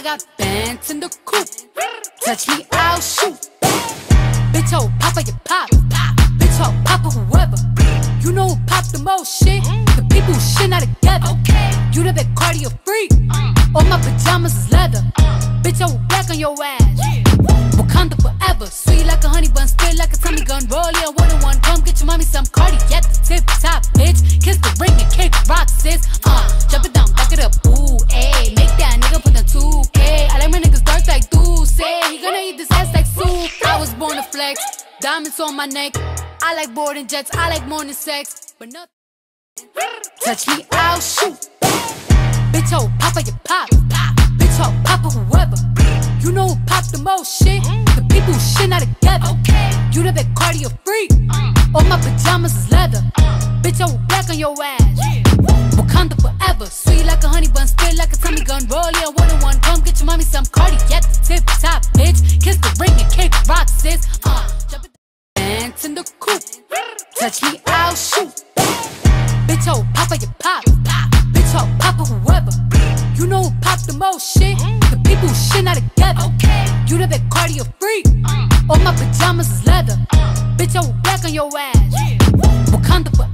I got bands in the coop. Touch me, I'll shoot. Bitch, oh, Papa, you pop. Bitch, oh, Papa, whoever. You know who pop the most shit? The people who shit not together. You the big cardio freak. All my pajamas is leather. Bitch, I will black on your ass. Wakanda forever. Sweet like a honey bun, spit like a tummy gun. Roll yeah, one on one. Come get your mommy some cardi at the tip top, bitch. Soup. I was born to flex. Diamonds on my neck. I like boarding jets. I like morning sex. But nothing. Touch me, I'll shoot. Bitch, oh, Papa, you pop. Bitch, oh, Papa, whoever. You know who pop the most shit? The people who shit not together. You the big cardio freak. Uh. All my pajamas is leather. Uh. Bitch, I will black on your ass. Wakanda forever. Sweet like a honey bun, spit like a tummy gun. Roll yeah, one on one. Come get your mommy some cardi the tip top, in the coop. Touch me, I'll shoot. Bitch, oh, Papa, you pop. Bitch, oh, Papa, whoever. You know who pop the most shit? The people who shit not together. You the big cardio freak. All my pajamas is leather. Bitch, oh, I will black on your ass. Wakanda forever.